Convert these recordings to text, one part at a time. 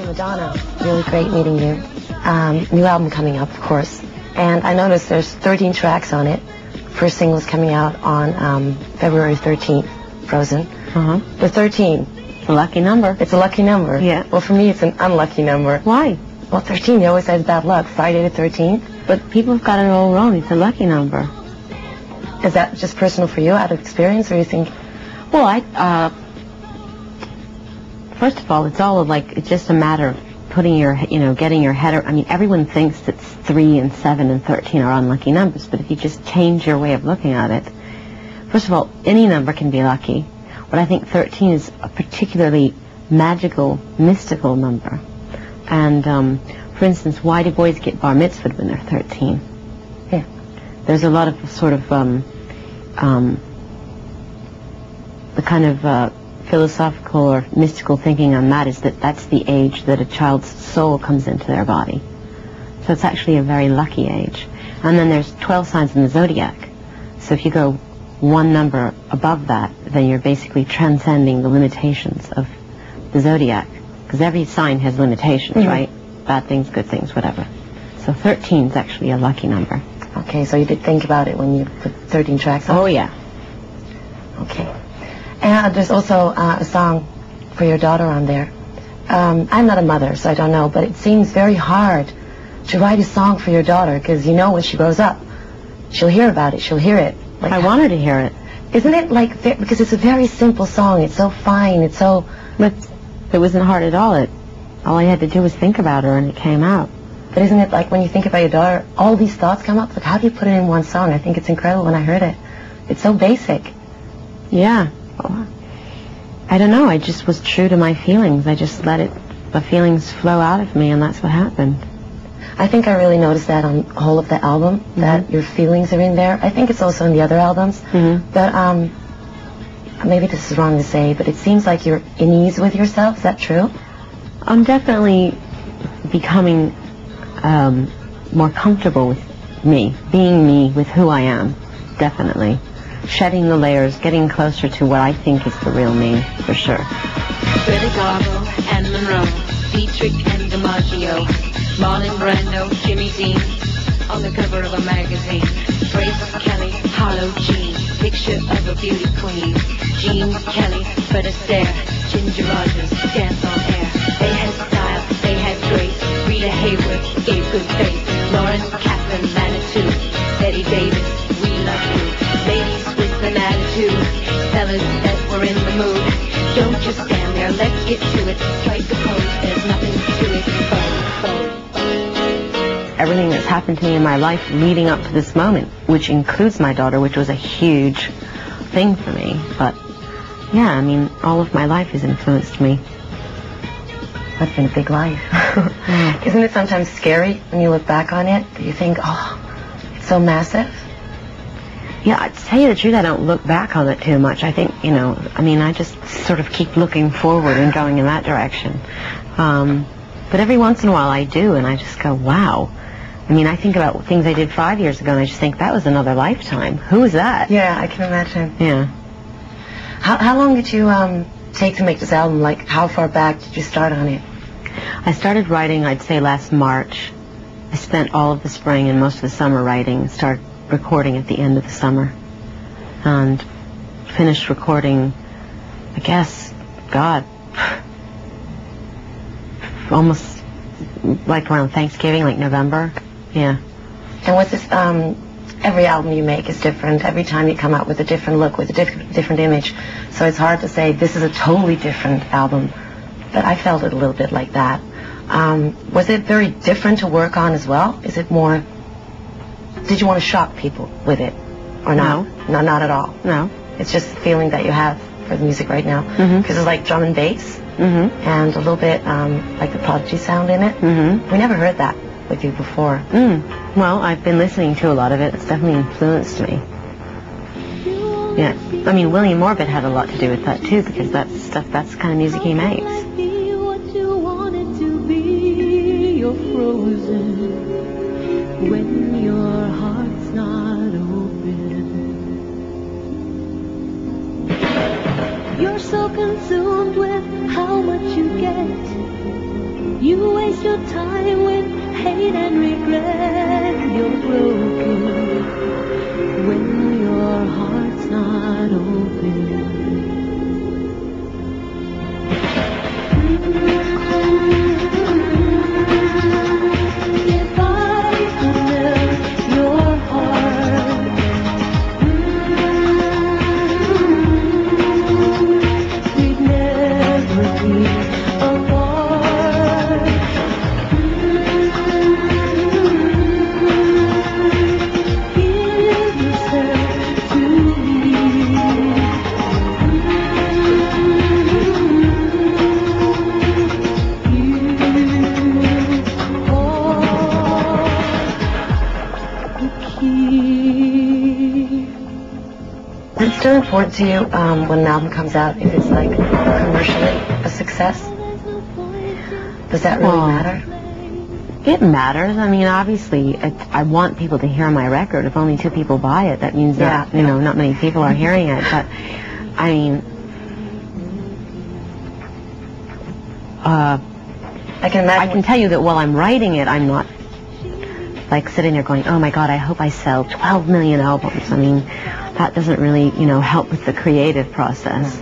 Hey, Madonna. Really great meeting you. Um, new album coming up, of course. And I noticed there's 13 tracks on it. First single's coming out on um, February 13th, Frozen. Uh-huh. The 13. It's a lucky number. It's a lucky number. Yeah. Well, for me, it's an unlucky number. Why? Well, 13, you always says bad luck. Friday the 13th. But people have got it all wrong. It's a lucky number. Is that just personal for you out of experience, or you think... Well, I, uh, first of all, it's all like, it's just a matter of putting your, you know, getting your head, I mean, everyone thinks that 3 and 7 and 13 are unlucky numbers, but if you just change your way of looking at it, first of all, any number can be lucky, but I think 13 is a particularly magical, mystical number. And, um, for instance, why do boys get bar mitzvahed when they're 13? Yeah. There's a lot of sort of, um, um, the kind of uh, philosophical or mystical thinking on that is that that's the age that a child's soul comes into their body. So it's actually a very lucky age. And then there's 12 signs in the zodiac. So if you go one number above that, then you're basically transcending the limitations of the zodiac. Because every sign has limitations, Mhm. right? Bad things, good things, whatever. So 13 is actually a lucky number. Okay, so you did think about it when you put 13 tracks on? Oh, yeah. Okay. And there's also uh, a song for your daughter on there. Um, I'm not a mother, so I don't know, but it seems very hard to write a song for your daughter because you know when she grows up, she'll hear about it, she'll hear it. Like, I want her to hear it. Isn't it like, because it's a very simple song, it's so fine, it's so, But it wasn't hard at all. It, all I had to do was think about her and it came out. but isn't it like when you think about your daughter, all these thoughts come up? Like, how do you put it in one song? I think it's incredible when I heard it. It's so basic. Yeah. I don't know. I just was true to my feelings. I just let it, the feelings flow out of me and that's what happened. I think I really noticed that on whole of the album, that your feelings are in there. I think it's also in the other albums. Mhm. But um, maybe this is wrong to say, but it seems like you're in ease with yourself. Is that true? I'm definitely becoming um, more comfortable with me, being me with who I am, definitely. Shedding the layers, getting closer to what I think is the real me, for sure. Greta Garbo and Monroe, Dietrich and DiMaggio, Marlon Brando, Jimmy Dean, on the cover of a magazine. Grace Kelly, Harlow Jean, picture of a beauty queen. Gene Kelly, Fred Astaire, Ginger Rogers, dance in the mood. Don't just stand there, let's get to it. Strike the pose, there's nothing to it. Boom, boom. everything that's happened to me in my life leading up to this moment, which includes my daughter, which was a huge thing for me. But yeah, I mean, all of my life has influenced me. That's been a big life. Hmm. Isn't it sometimes scary when you look back on it? Do you think, oh, it's so massive? Yeah, to tell you the truth, I don't look back on it too much. I think, you know, I mean, I just sort of keep looking forward and going in that direction. Um, but every once in a while I do, and I just go, wow. I mean, I think about things I did five years ago, and I just think that was another lifetime. Who is that? Yeah, I can imagine. Yeah. How, how long did you um, take to make this album? Like, how far back did you start on it? I started writing, I'd say, last March. I spent all of the spring and most of the summer writing, started recording at the end of the summer, and finished recording, I guess, God, almost like around Thanksgiving, like November. Yeah. And what's this, um, every album you make is different. Every time you come out with a different look, with a diff- different image. So it's hard to say this is a totally different album. But I felt it a little bit like that. Um, was it very different to work on as well? Is it more, did you want to shock people with it? Or not? No, not at all. No. It's just the feeling that you have for the music right now. Because it's like drum and bass Mm-hmm. and a little bit um, like the Prodigy sound in it. Mm-hmm. We never heard that with you before. Mm. Well, I've been listening to a lot of it. It's definitely influenced me. Yeah. I mean, William Orbit had a lot to do with that too, because that's stuff. That's the kind of music he makes. When your heart's not open. You're so consumed with how much you get. You waste your time with hate and regret. You're broken when your heart's still important to you um, when an album comes out if it's like commercially a success? Does that really Well, matter? It matters. I mean, obviously, it, I want people to hear my record. If only two people buy it, that means that Yeah. you know not many people are hearing it. But I mean, uh, I can I can tell you that while I'm writing it, I'm not like sitting there going, "Oh my God, I hope I sell 12 million albums." I mean, that doesn't really, you know, help with the creative process.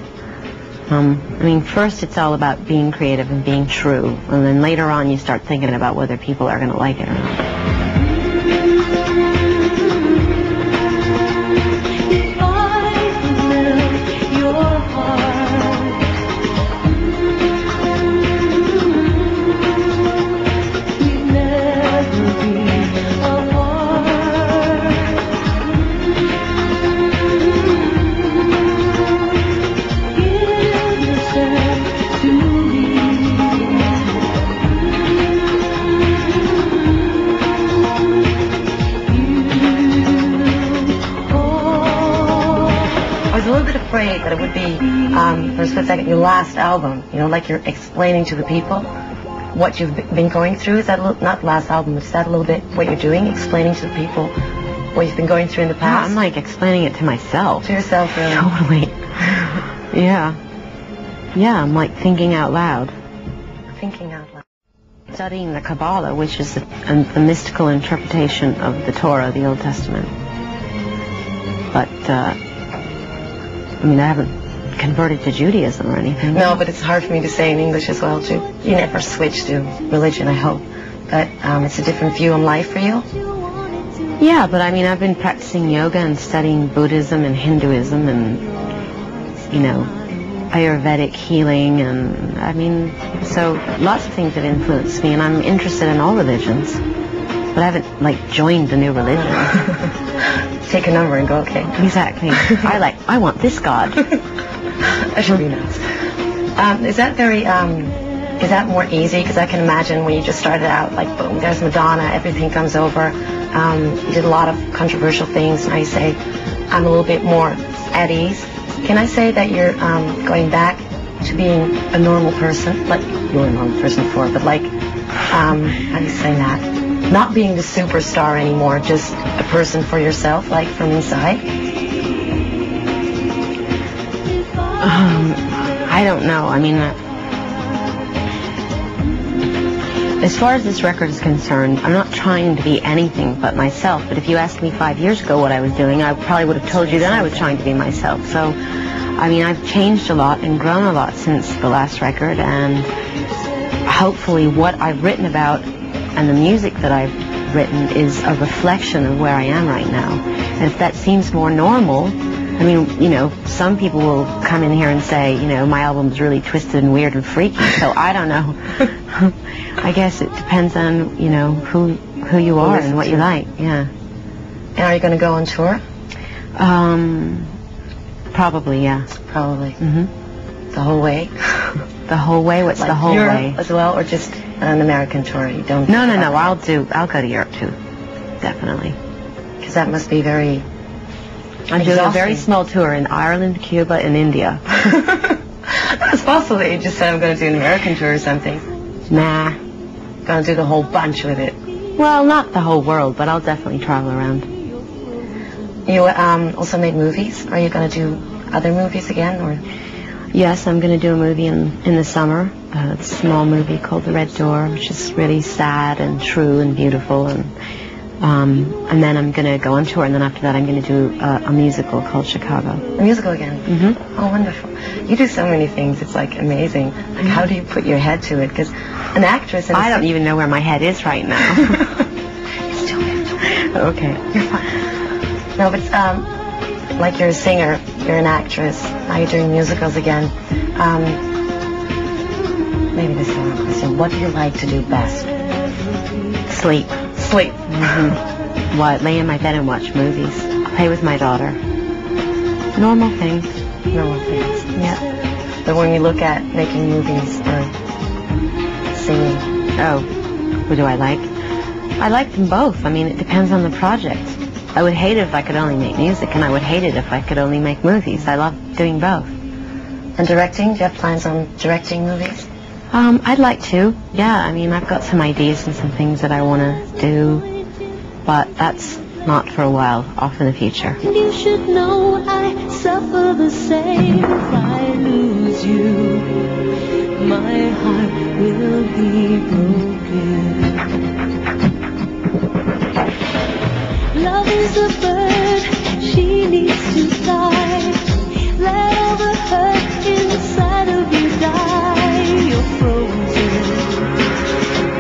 Um, I mean, first it's all about being creative and being true, and then later on you start thinking about whether people are going to like it or not. For a split second, your last album. You know, like you're explaining to the people what you've been going through. Is that a little, not last album? Is that a little bit what you're doing, explaining to the people what you've been going through in the Yeah, past? I'm like explaining it to myself. to yourself, really. Totally. yeah. Yeah, I'm like thinking out loud. Thinking out loud. Studying the Kabbalah, which is the, um, the mystical interpretation of the Torah, the Old Testament. But, uh, I mean, I haven't converted to Judaism or anything. No, but it's hard for me to say in English as well, too. You never switch to religion, I hope. But um, it's a different view on life for you. Yeah, but I mean, I've been practicing yoga and studying Buddhism and Hinduism and, you know, Ayurvedic healing and, I mean, so lots of things that influence me and I'm interested in all religions. But I haven't, like, joined a new religion. Take a number and go, okay. exactly. I like, I want this God. That should be nice. Um, is that very, um, is that more easy? Because I can imagine when you just started out, like, boom, there's Madonna, everything comes over. Um, you did a lot of controversial things. Now you say, I'm a little bit more at ease. Can I say that you're um, going back to being a normal person? Like, you were a normal person before, but like, um, how do you say that? Not being the superstar anymore, just a person for yourself, like from inside. Um, I don't know. I mean, uh, as far as this record is concerned, I'm not trying to be anything but myself. But if you asked me five years ago what I was doing, I probably would have told you then I was trying to be myself. So, I mean, I've changed a lot and grown a lot since the last record, and hopefully what I've written about and the music that I've written is a reflection of where I am right now. And if that seems more normal, I mean, you know, some people will come in here and say, you know, my album's really twisted and weird and freaky. So I don't know. I guess it depends on, you know, who who you are and what you like. Yeah. And are you going to go on tour? Um, probably, yeah. Probably. hmm The whole way? The whole way. What's like the whole Europe way? as well, or just an American tour? You don't. No, no, no. I'll do. I'll go to Europe too. Definitely. Because that must be very. I'm doing a very small tour in Ireland, Cuba, and India. That's possible. You just said I'm going to do an American tour or something. Nah. Going to do the whole bunch with it. Well, not the whole world, but I'll definitely travel around. You um, also made movies. Are you going to do other movies again, or? Yes, I'm going to do a movie in, in the summer. Uh, a small movie called The Red Door, which is really sad and true and beautiful. And um, and then I'm going to go on tour, and then after that I'm going to do a, a musical called Chicago. A musical again. Mm-hmm. Oh, wonderful. You do so many things. It's like amazing. Like, how do you put your head to it? Because an actress... I don't even know where my head is right now. It's okay. You're fine. No, but um, like you're a singer, you're an actress. Now you're doing musicals again. Um, maybe this is the wrong question. What do you like to do best? Sleep. Sleep. Mm-hmm. What? Lay in my bed and watch movies. Play with my daughter. Normal things. Normal things. Yeah. But when you look at making movies or singing, Oh, what do I like? I like them both. I mean, it depends on the project. I would hate it if I could only make music, and I would hate it if I could only make movies. I love doing both. and directing, do you have plans on directing movies? Um, I'd like to. Yeah, I mean, I've got some ideas and some things that I want to do, but that's not for a while, off in the future. You should know I suffer the same if I lose you. My heart will be broken. Love is a bird, she needs to fly. Let all the hurt inside of you die. You're frozen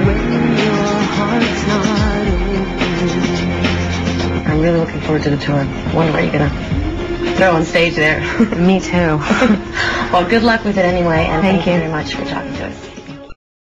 when your heart's not open. I'm really looking forward to the tour. Wonder what you're gonna throw on stage there. Me too. well, good luck with it anyway, and Thank thank, you you. very much for talking.